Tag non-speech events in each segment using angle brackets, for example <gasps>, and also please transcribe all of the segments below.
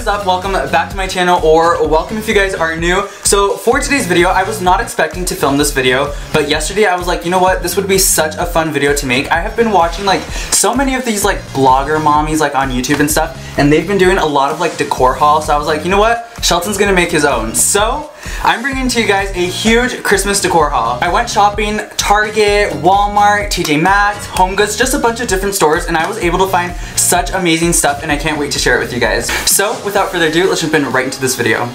what is up? Welcome back to my channel, or welcome if you guys are new. So for today's video, I was not expecting to film this video, but yesterday I was like, you know what, this would be such a fun video to make. I have been watching like so many of these like blogger mommies like on YouTube and stuff, and they've been doing a lot of like decor hauls, so I was like, you know what, Shelton's gonna make his own. So I'm bringing to you guys a huge Christmas decor haul. I went shopping Target, Walmart, TJ Maxx, Home Goods, just a bunch of different stores and I was able to find such amazing stuff and I can't wait to share it with you guys. So without further ado, let's jump in right into this video.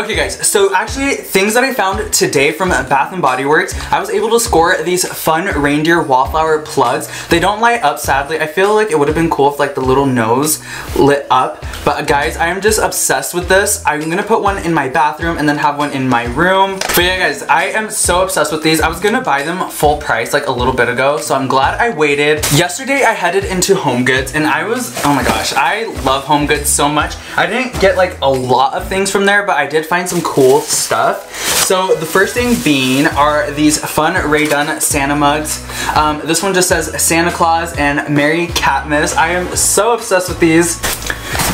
Okay guys, so actually things that I found today from Bath & Body Works, I was able to score these fun reindeer wallflower plugs. They don't light up sadly. I feel like it would have been cool if like the little nose lit up. But guys, I am just obsessed with this. I'm gonna put one in my bathroom and then have one in my room. But yeah guys, I am so obsessed with these. I was gonna buy them full price like a little bit ago, so I'm glad I waited. Yesterday I headed into Home Goods and I was, oh my gosh, I love Home Goods so much. I didn't get like a lot of things from there, but I did find some cool stuff. So the first thing being are these fun Rae Dunn Santa mugs. Um, this one just says Santa Claus and Merry Catmas. I am so obsessed with these.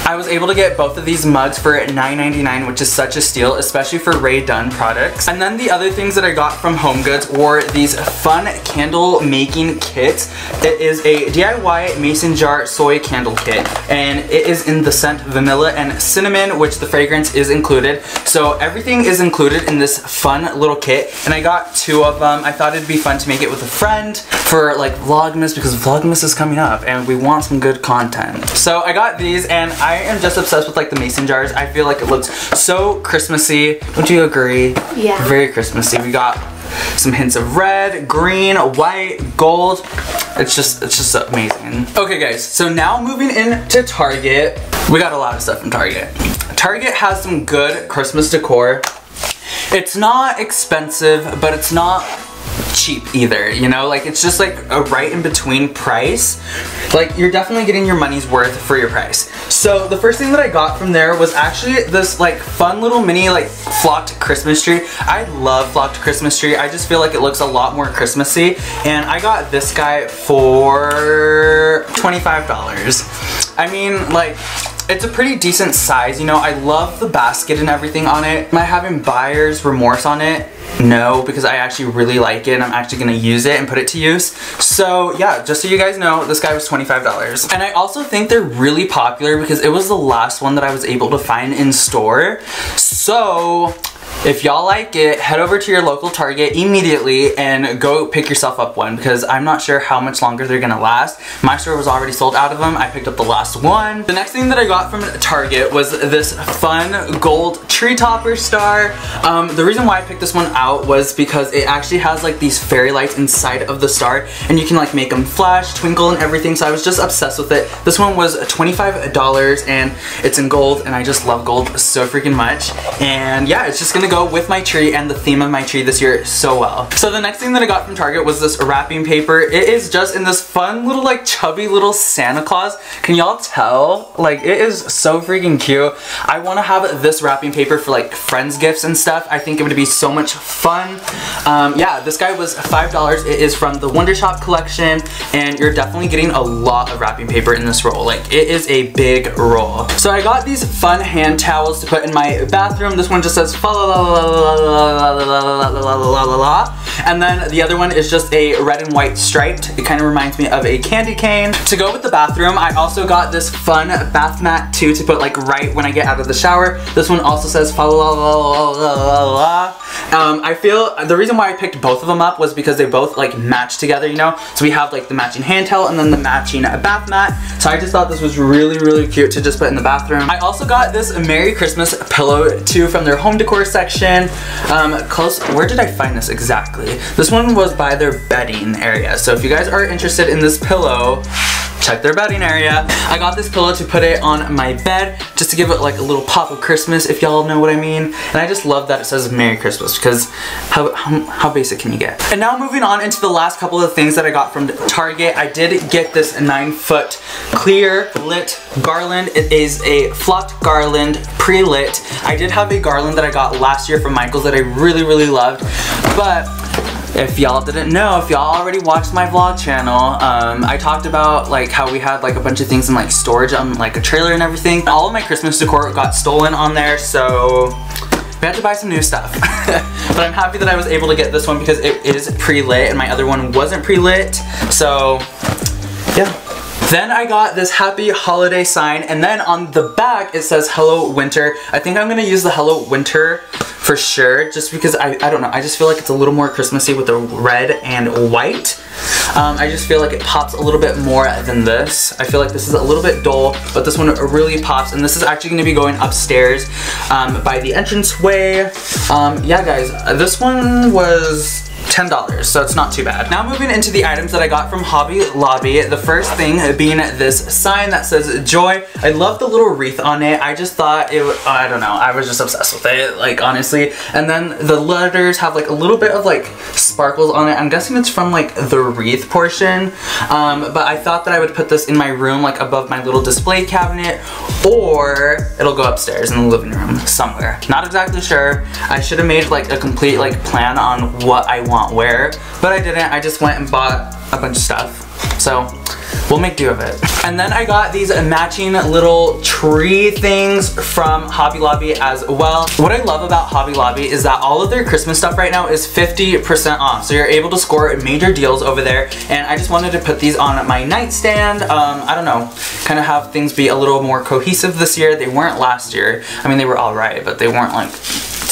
I was able to get both of these mugs for $9.99, which is such a steal, especially for Rae Dunn products. And then the other things that I got from Home Goods were these fun candle making kits. It is a DIY mason jar soy candle kit, and it is in the scent vanilla and cinnamon, which the fragrance is included. So everything is included in this fun little kit, and I got two of them. I thought it'd be fun to make it with a friend for like Vlogmas, because Vlogmas is coming up, and we want some good content. So I got these, and I I am just obsessed with like the mason jars. I feel like it looks so Christmassy. Don't you agree? Yeah. Very Christmassy. We got some hints of red, green, white, gold. It's just, it's just amazing. Okay guys, so now moving into Target. We got a lot of stuff from Target. Target has some good Christmas decor. It's not expensive, but it's not cheap either, you know? Like, it's just like a right in between price. Like, you're definitely getting your money's worth for your price. So, the first thing that I got from there was actually this, like, fun little mini, like, flocked Christmas tree. I love flocked Christmas tree. I just feel like it looks a lot more Christmassy. And I got this guy for $25. I mean, like, it's a pretty decent size, you know, I love the basket and everything on it. Am I having buyer's remorse on it? No, because I actually really like it and I'm actually gonna use it and put it to use. So yeah, just so you guys know, this guy was $25. And I also think they're really popular because it was the last one that I was able to find in store. So if y'all like it, head over to your local Target immediately and go pick yourself up one because I'm not sure how much longer they're gonna last. My store was already sold out of them. I picked up the last one. The next thing that I got from Target was this fun gold tree topper star. Um, the reason why I picked this one out was because it actually has like these fairy lights inside of the star and you can like make them flash, twinkle and everything. So I was just obsessed with it. This one was $25 and it's in gold and I just love gold so freaking much. And yeah, it's just gonna go go with my tree and the theme of my tree this year so well. So the next thing that I got from Target was this wrapping paper. It is just in this fun little like chubby little Santa Claus. Can y'all tell? Like it is so freaking cute. I want to have this wrapping paper for like friends gifts and stuff. I think it would be so much fun. Um, yeah, this guy was $5. It is from the Wondershop collection and you're definitely getting a lot of wrapping paper in this roll. Like it is a big roll. So I got these fun hand towels to put in my bathroom. This one just says fa la la and then the other one is just a red and white striped. It kind of reminds me of a candy cane. To go with the bathroom, I also got this fun bath mat too to put like right when I get out of the shower. This one also says fa la la la la um, I feel the reason why I picked both of them up was because they both like match together, you know? So we have like the matching hand towel and then the matching bath mat. So I just thought this was really, really cute to just put in the bathroom. I also got this Merry Christmas pillow too from their home decor section. Um, close, where did I find this exactly? This one was by their bedding area. So if you guys are interested in this pillow, check their bedding area. I got this pillow to put it on my bed just to give it like a little pop of Christmas if y'all know what I mean. And I just love that it says Merry Christmas because how, how, how, basic can you get? And now moving on into the last couple of things that I got from Target. I did get this 9 foot clear lit garland. It is a flocked garland pre-lit. I did have a garland that I got last year from Michaels that I really really loved but if y'all didn't know, if y'all already watched my vlog channel, um, I talked about like how we had like a bunch of things in like storage on like a trailer and everything. All of my Christmas decor got stolen on there, so we had to buy some new stuff. <laughs> but I'm happy that I was able to get this one because it is pre-lit and my other one wasn't pre-lit. So, yeah. Then I got this happy holiday sign and then on the back it says hello winter. I think I'm gonna use the hello winter for sure just because I, I don't know I just feel like it's a little more Christmassy with the red and white. Um, I just feel like it pops a little bit more than this. I feel like this is a little bit dull, but this one really pops, and this is actually gonna be going upstairs um, by the entranceway. Um, yeah, guys, this one was $10, so it's not too bad. Now moving into the items that I got from Hobby Lobby, the first thing being this sign that says Joy. I love the little wreath on it. I just thought it, I don't know, I was just obsessed with it, like honestly. And then the letters have like a little bit of like sparkles on it. I'm guessing it's from like the wreath portion, um, but I thought that I would put this in my room like above my little display cabinet or it'll go upstairs in the living room somewhere. Not exactly sure. I should have made like a complete like plan on what I want want where, but I didn't. I just went and bought a bunch of stuff. So we'll make do of it. And then I got these matching little tree things from Hobby Lobby as well. What I love about Hobby Lobby is that all of their Christmas stuff right now is 50% off. So you're able to score major deals over there. And I just wanted to put these on my nightstand. Um, I don't know, kind of have things be a little more cohesive this year. They weren't last year. I mean, they were all right, but they weren't like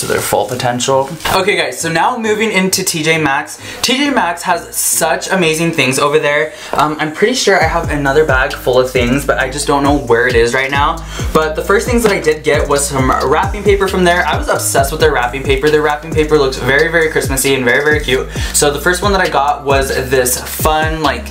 to their full potential. Okay guys, so now moving into TJ Maxx. TJ Maxx has such amazing things over there. Um, I'm pretty sure I have another bag full of things, but I just don't know where it is right now. But the first things that I did get was some wrapping paper from there. I was obsessed with their wrapping paper. Their wrapping paper looks very, very Christmassy and very, very cute. So the first one that I got was this fun, like,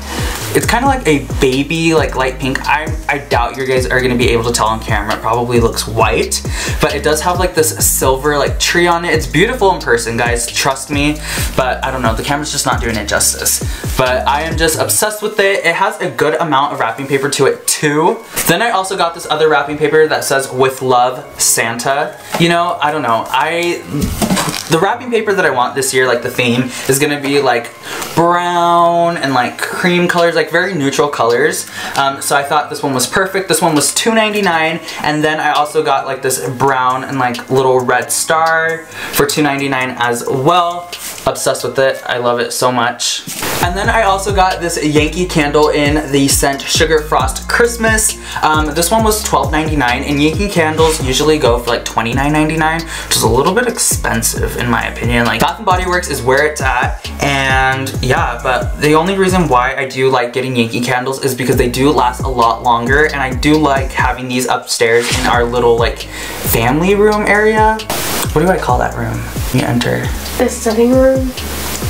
it's kind of like a baby, like light pink. I, I doubt you guys are going to be able to tell on camera. It probably looks white, but it does have like this silver like tree on it. It's beautiful in person, guys. Trust me, but I don't know. The camera's just not doing it justice. But I am just obsessed with it. It has a good amount of wrapping paper to it too. Then I also got this other wrapping paper that says with love Santa. You know, I don't know. I the wrapping paper that I want this year, like the theme, is gonna be like brown and like cream colors, like very neutral colors. Um, so I thought this one was perfect. This one was $2.99 and then I also got like this brown and like little red star for $2.99 as well. Obsessed with it. I love it so much. And then I also got this Yankee candle in the scent Sugar Frost Christmas. Um, this one was $12.99 and Yankee candles usually go for like $29.99, which is a little bit expensive in my opinion. Like Bath & Body Works is where it's at and yeah, but the only reason why I do like getting Yankee candles is because they do last a lot longer and I do like having these upstairs in our little like family room area. What do I call that room? You enter. The sitting room?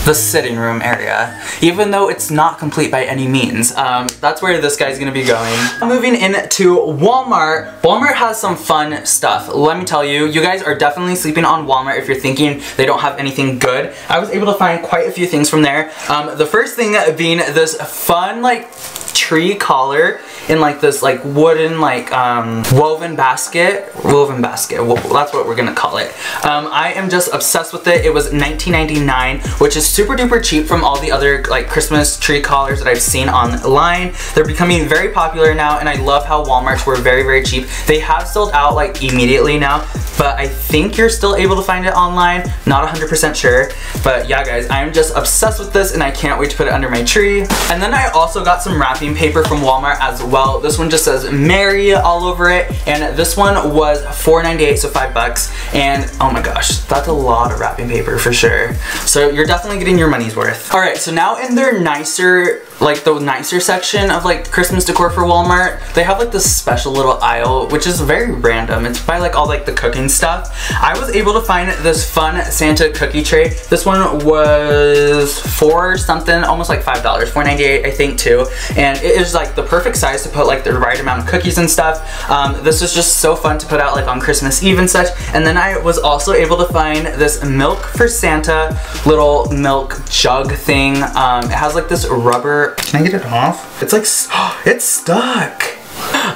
the sitting room area, even though it's not complete by any means. Um, that's where this guy's gonna be going. Moving into Walmart, Walmart has some fun stuff. Let me tell you, you guys are definitely sleeping on Walmart if you're thinking they don't have anything good. I was able to find quite a few things from there. Um, the first thing being this fun like tree collar in like this like wooden like um, woven basket. Woven basket. That's what we're gonna call it. Um, I am just obsessed with it. It was 19.99 which is super duper cheap from all the other like Christmas tree collars that I've seen online. They're becoming very popular now and I love how Walmart's were very very cheap. They have sold out like immediately now but I think you're still able to find it online. Not 100% sure but yeah guys I'm just obsessed with this and I can't wait to put it under my tree. And then I also got some wrapping paper from Walmart as well well. This one just says Merry all over it. And this one was $4.98, so five bucks. And oh my gosh, that's a lot of wrapping paper for sure. So you're definitely getting your money's worth. All right, so now in their nicer like the nicer section of like Christmas decor for Walmart, they have like this special little aisle, which is very random. It's by like all like the cooking stuff. I was able to find this fun Santa cookie tray. This one was four something, almost like $5, $4.98 I think too. And it is like the perfect size to put like the right amount of cookies and stuff. Um, this was just so fun to put out like on Christmas Eve and such. And then I was also able to find this Milk for Santa little milk jug thing. Um, it has like this rubber can I get it off? It's like, <gasps> it's stuck.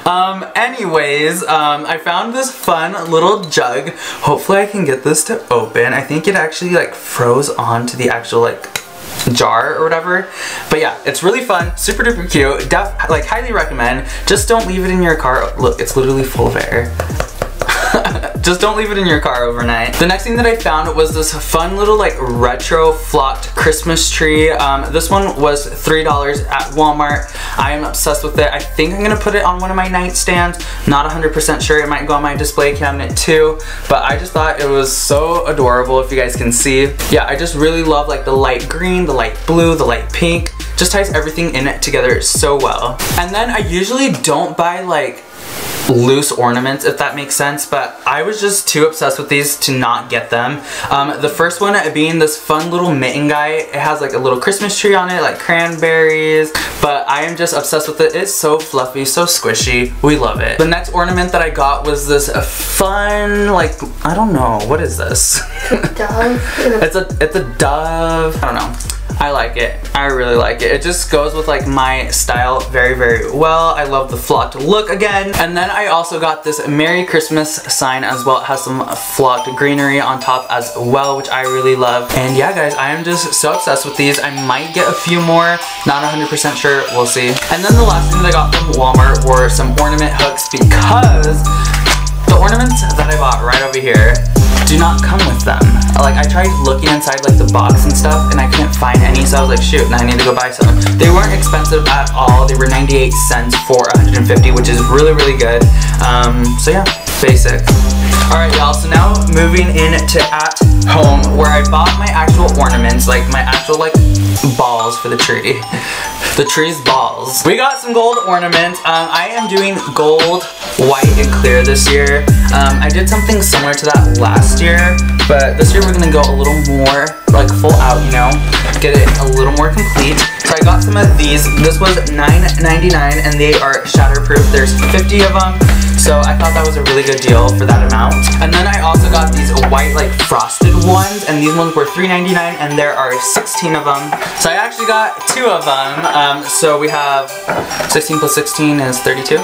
Um, anyways, um, I found this fun little jug. Hopefully I can get this to open. I think it actually like froze onto the actual like jar or whatever. But yeah, it's really fun, super duper cute. Def like highly recommend. Just don't leave it in your car. Look, it's literally full of air. Just don't leave it in your car overnight. The next thing that I found was this fun little like retro flocked Christmas tree. Um, this one was $3 at Walmart. I am obsessed with it. I think I'm gonna put it on one of my nightstands. Not 100% sure. It might go on my display cabinet too. But I just thought it was so adorable if you guys can see. Yeah, I just really love like the light green, the light blue, the light pink. Just ties everything in it together so well. And then I usually don't buy like loose ornaments if that makes sense but I was just too obsessed with these to not get them. Um, the first one being this fun little mitten guy. It has like a little Christmas tree on it like cranberries but I am just obsessed with it. It's so fluffy so squishy. We love it. The next ornament that I got was this fun like I don't know. What is this? <laughs> Dove? It's a it's a dove. I don't know I like it. I really like it. It just goes with like my style very, very well. I love the flocked look again. And then I also got this Merry Christmas sign as well. It has some flocked greenery on top as well, which I really love. And yeah, guys, I am just so obsessed with these. I might get a few more. Not 100% sure. We'll see. And then the last thing that I got from Walmart were some ornament hooks because the ornaments that I bought right over here do not come with them. Like I tried looking inside like the box and stuff and I couldn't find any so I was like shoot now I need to go buy some. They weren't expensive at all. They were 98 cents for 150 which is really really good. Um, so yeah, basic. Alright y'all, so now moving into at home where I bought my actual ornaments, like my actual like balls for the tree. <laughs> the tree's balls. We got some gold ornaments. Um, I am doing gold, white, and clear this year. Um, I did something similar to that last year, but this year we're gonna go a little more like full out, you know? Get it a little more complete. So I got some of these. This was $9.99 and they are shatterproof. There's 50 of them. So I thought that was a really good deal for that amount. And then I also got these white like frosted ones and these ones were $3.99 and there are 16 of them. So I actually got two of them. Um, so we have 16 plus 16 is 32.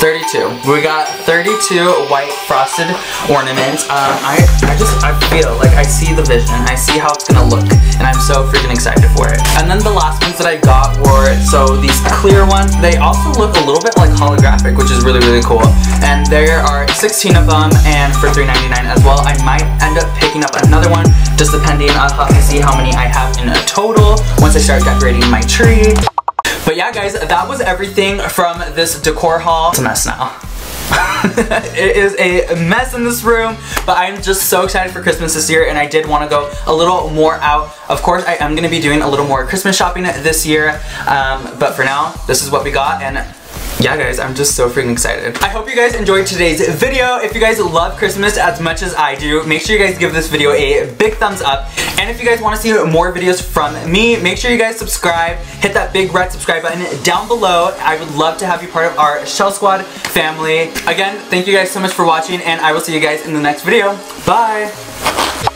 32. We got 32 white frosted ornaments. Um, I, I just, I feel like I see the vision. I see how it's gonna look. So freaking excited for it. And then the last ones that I got were, so these clear ones, they also look a little bit like holographic, which is really, really cool. And there are 16 of them, and for $3.99 as well. I might end up picking up another one, just depending. I'll have to see how many I have in a total once I start decorating my tree. But yeah, guys, that was everything from this decor haul. It's a mess now. <laughs> it is a mess in this room, but I'm just so excited for Christmas this year and I did want to go a little more out. Of course, I am going to be doing a little more Christmas shopping this year, um, but for now, this is what we got and yeah guys, I'm just so freaking excited. I hope you guys enjoyed today's video. If you guys love Christmas as much as I do, make sure you guys give this video a big thumbs up. And if you guys want to see more videos from me, make sure you guys subscribe. Hit that big red subscribe button down below. I would love to have you part of our Shell Squad family. Again, thank you guys so much for watching and I will see you guys in the next video. Bye!